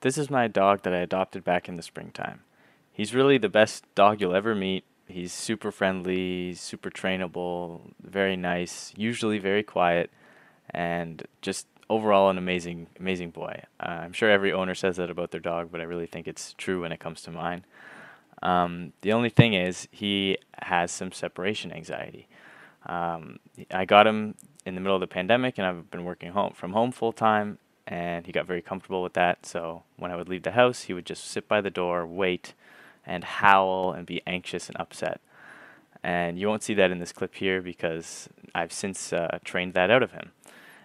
This is my dog that I adopted back in the springtime. He's really the best dog you'll ever meet. He's super friendly, super trainable, very nice, usually very quiet, and just overall an amazing, amazing boy. Uh, I'm sure every owner says that about their dog, but I really think it's true when it comes to mine. Um, the only thing is, he has some separation anxiety. Um, I got him in the middle of the pandemic, and I've been working home from home full time, and he got very comfortable with that. So when I would leave the house, he would just sit by the door, wait, and howl and be anxious and upset. And you won't see that in this clip here because I've since uh, trained that out of him.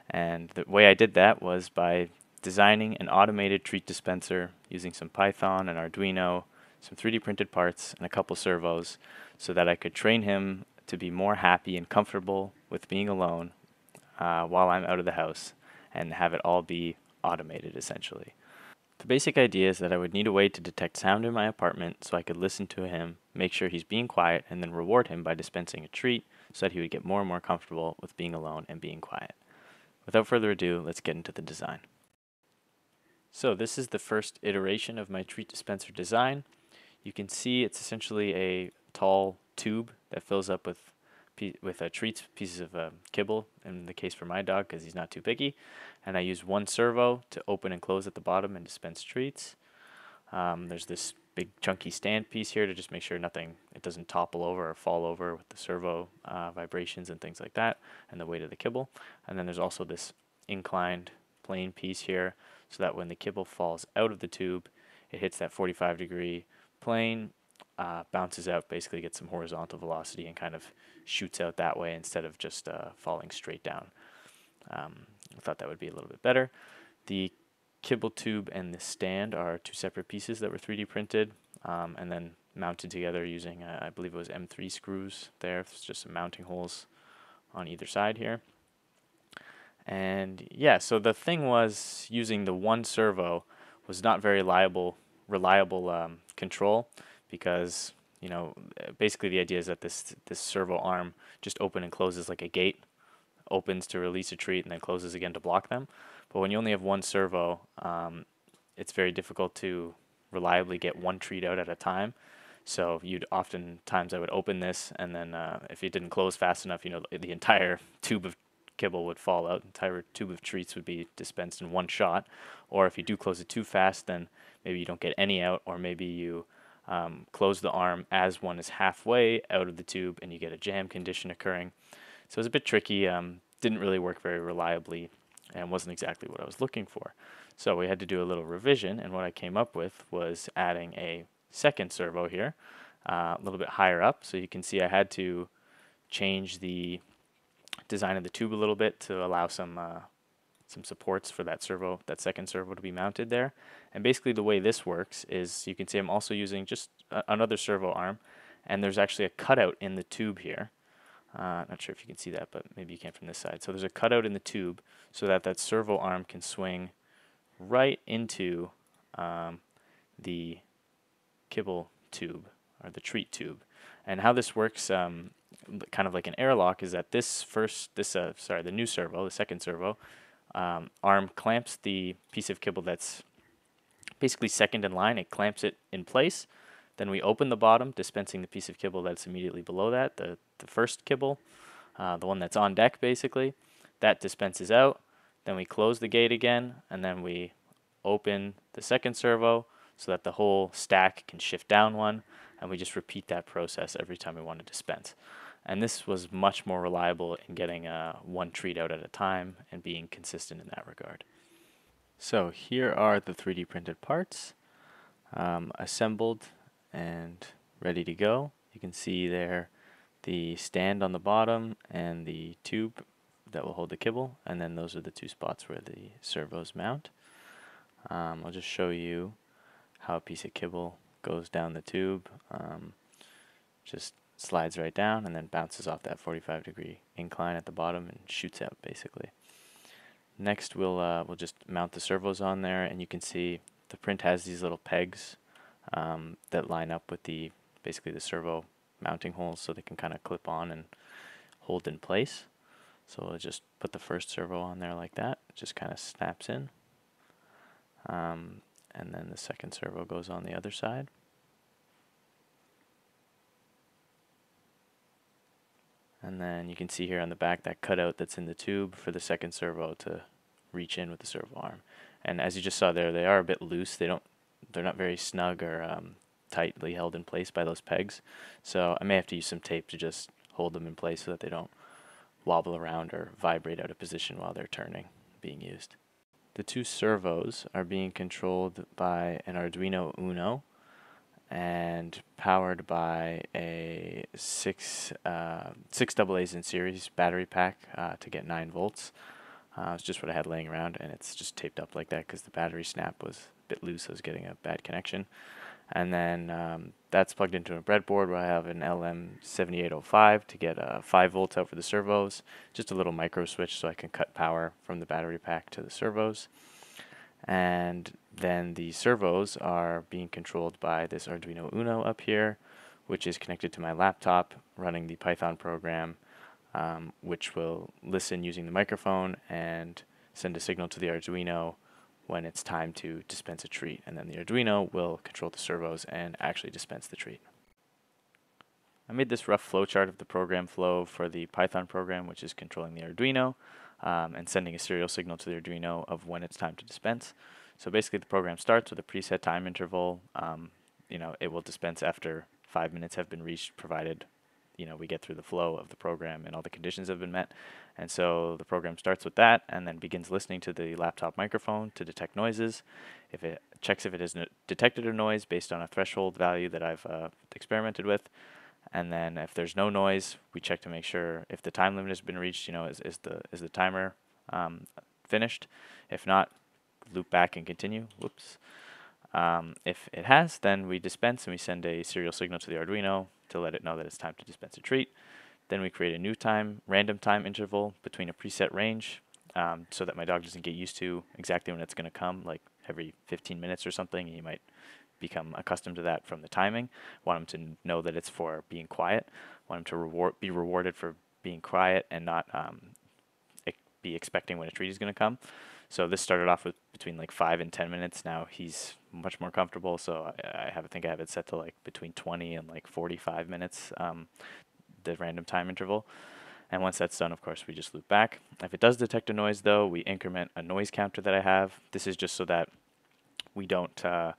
And the way I did that was by designing an automated treat dispenser using some Python and Arduino, some 3D printed parts, and a couple servos so that I could train him to be more happy and comfortable with being alone uh, while I'm out of the house and have it all be automated essentially. The basic idea is that I would need a way to detect sound in my apartment so I could listen to him, make sure he's being quiet, and then reward him by dispensing a treat so that he would get more and more comfortable with being alone and being quiet. Without further ado, let's get into the design. So this is the first iteration of my treat dispenser design. You can see it's essentially a tall tube that fills up with with uh, treats, pieces of uh, kibble, in the case for my dog because he's not too picky. And I use one servo to open and close at the bottom and dispense treats. Um, there's this big chunky stand piece here to just make sure nothing, it doesn't topple over or fall over with the servo uh, vibrations and things like that and the weight of the kibble. And then there's also this inclined plane piece here so that when the kibble falls out of the tube, it hits that 45 degree plane, uh, bounces out, basically gets some horizontal velocity and kind of shoots out that way instead of just uh, falling straight down. Um, I thought that would be a little bit better. The kibble tube and the stand are two separate pieces that were 3D printed um, and then mounted together using, uh, I believe it was M3 screws there. It's just some mounting holes on either side here. And yeah, so the thing was using the one servo was not very reliable, reliable um, control because you know basically the idea is that this this servo arm just open and closes like a gate, opens to release a treat and then closes again to block them. But when you only have one servo, um, it's very difficult to reliably get one treat out at a time. So you'd oftentimes I would open this, and then uh, if it didn't close fast enough, you know, the entire tube of kibble would fall out. Entire tube of treats would be dispensed in one shot. Or if you do close it too fast, then maybe you don't get any out, or maybe you um, close the arm as one is halfway out of the tube, and you get a jam condition occurring. So it was a bit tricky. Um, didn't really work very reliably and wasn't exactly what I was looking for. So we had to do a little revision, and what I came up with was adding a second servo here, uh, a little bit higher up. So you can see I had to change the design of the tube a little bit to allow some uh, some supports for that servo, that second servo to be mounted there. And basically the way this works is you can see I'm also using just another servo arm, and there's actually a cutout in the tube here. Uh, not sure if you can see that, but maybe you can from this side. So there's a cutout in the tube so that that servo arm can swing right into um, the kibble tube or the treat tube. And how this works, um, kind of like an airlock, is that this first, this uh, sorry, the new servo, the second servo, um, arm clamps the piece of kibble that's basically second in line. It clamps it in place then we open the bottom, dispensing the piece of kibble that's immediately below that, the, the first kibble, uh, the one that's on deck basically. That dispenses out. Then we close the gate again, and then we open the second servo so that the whole stack can shift down one, and we just repeat that process every time we want to dispense. And this was much more reliable in getting uh, one treat out at a time and being consistent in that regard. So here are the 3D printed parts um, assembled and ready to go. You can see there the stand on the bottom and the tube that will hold the kibble and then those are the two spots where the servos mount. Um, I'll just show you how a piece of kibble goes down the tube. Um, just slides right down and then bounces off that 45 degree incline at the bottom and shoots out basically. Next we'll uh, we'll just mount the servos on there and you can see the print has these little pegs um, that line up with the basically the servo mounting holes so they can kind of clip on and hold in place. So we'll just put the first servo on there like that. It just kind of snaps in. Um, and then the second servo goes on the other side. And then you can see here on the back that cutout that's in the tube for the second servo to reach in with the servo arm. And as you just saw there, they are a bit loose. They don't, they're not very snug or um, tightly held in place by those pegs. So I may have to use some tape to just hold them in place so that they don't wobble around or vibrate out of position while they're turning, being used. The two servos are being controlled by an Arduino Uno and powered by a six uh, six AA's in series battery pack uh, to get nine volts. Uh, it's just what I had laying around, and it's just taped up like that because the battery snap was a bit loose. I was getting a bad connection, and then um, that's plugged into a breadboard where I have an LM7805 to get uh, five volts out for the servos. Just a little micro switch so I can cut power from the battery pack to the servos. And then the servos are being controlled by this Arduino Uno up here, which is connected to my laptop running the Python program, um, which will listen using the microphone and send a signal to the Arduino when it's time to dispense a treat. And then the Arduino will control the servos and actually dispense the treat. I made this rough flowchart of the program flow for the Python program, which is controlling the Arduino um, and sending a serial signal to the Arduino of when it's time to dispense. So basically the program starts with a preset time interval. Um, you know, it will dispense after five minutes have been reached, provided you know we get through the flow of the program and all the conditions have been met. And so the program starts with that and then begins listening to the laptop microphone to detect noises. If it checks if it has detected a noise based on a threshold value that I've uh, experimented with, and then if there's no noise, we check to make sure if the time limit has been reached. You know, is is the is the timer um, finished? If not, loop back and continue. Whoops. Um, if it has, then we dispense and we send a serial signal to the Arduino to let it know that it's time to dispense a treat. Then we create a new time, random time interval between a preset range um, so that my dog doesn't get used to exactly when it's going to come, like every 15 minutes or something. You might become accustomed to that from the timing. Want them to know that it's for being quiet. Want them to reward, be rewarded for being quiet and not um, be expecting when a treat is going to come. So this started off with between like five and ten minutes. Now he's much more comfortable. So I, I have I think I have it set to like between 20 and like 45 minutes, um, the random time interval. And once that's done, of course, we just loop back. If it does detect a noise, though, we increment a noise counter that I have. This is just so that we don't uh,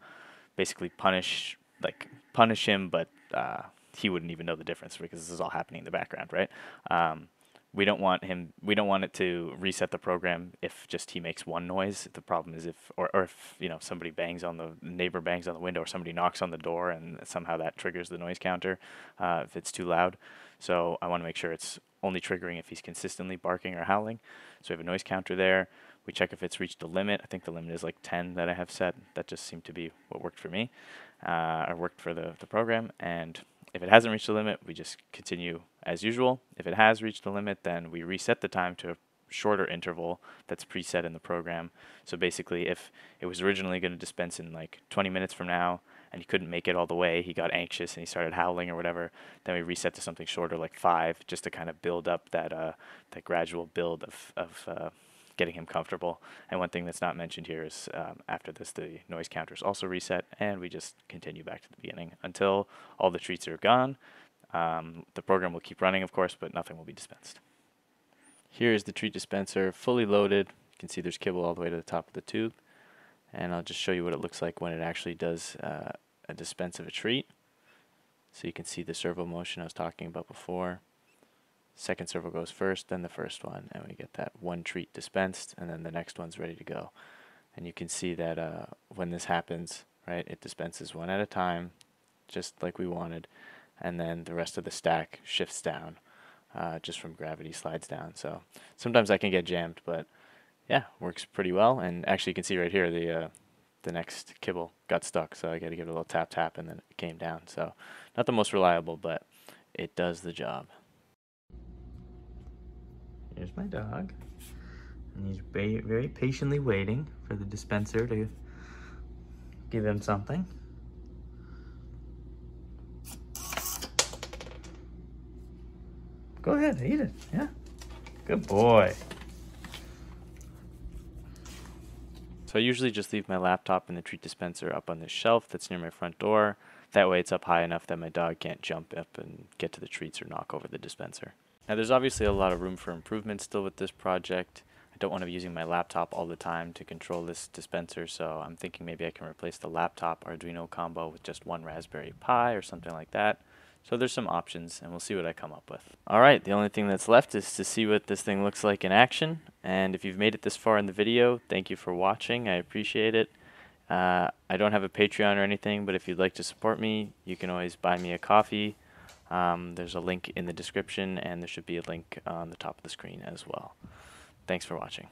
basically punish like punish him, but uh, he wouldn't even know the difference because this is all happening in the background, right? Um, we don't want him we don't want it to reset the program if just he makes one noise the problem is if or, or if you know somebody bangs on the neighbor bangs on the window or somebody knocks on the door and somehow that triggers the noise counter uh, if it's too loud so i want to make sure it's only triggering if he's consistently barking or howling. So we have a noise counter there. We check if it's reached the limit. I think the limit is like 10 that i have set. That just seemed to be what worked for me uh, or worked for the, the program. And if it hasn't reached the limit, we just continue as usual. If it has reached the limit, then we reset the time to a shorter interval that's preset in the program. So basically, if it was originally going to dispense in like 20 minutes from now and he couldn't make it all the way, he got anxious and he started howling or whatever, then we reset to something shorter like five just to kind of build up that uh, that gradual build of, of uh, getting him comfortable. And one thing that's not mentioned here is um, after this, the noise counter is also reset, and we just continue back to the beginning until all the treats are gone. Um, the program will keep running, of course, but nothing will be dispensed. Here is the treat dispenser fully loaded. You can see there's kibble all the way to the top of the tube. And I'll just show you what it looks like when it actually does uh, a dispense of a treat. So you can see the servo motion I was talking about before second servo goes first, then the first one, and we get that one treat dispensed, and then the next one's ready to go. And you can see that uh, when this happens, right, it dispenses one at a time, just like we wanted, and then the rest of the stack shifts down, uh, just from gravity slides down. So sometimes I can get jammed, but yeah, works pretty well. And actually, you can see right here the uh, the next kibble got stuck, so I got to give it a little tap tap, and then it came down. So not the most reliable, but it does the job. Here's my dog. And he's very patiently waiting for the dispenser to give him something. Go ahead, eat it. Yeah. Good boy. So I usually just leave my laptop and the treat dispenser up on this shelf that's near my front door. That way it's up high enough that my dog can't jump up and get to the treats or knock over the dispenser. Now there's obviously a lot of room for improvement still with this project. I don't want to be using my laptop all the time to control this dispenser, so I'm thinking maybe I can replace the laptop Arduino combo with just one Raspberry Pi or something like that. So there's some options, and we'll see what I come up with. Alright, the only thing that's left is to see what this thing looks like in action, and if you've made it this far in the video, thank you for watching, I appreciate it. Uh, I don't have a Patreon or anything, but if you'd like to support me, you can always buy me a coffee. Um, there's a link in the description, and there should be a link on the top of the screen as well. Thanks for watching.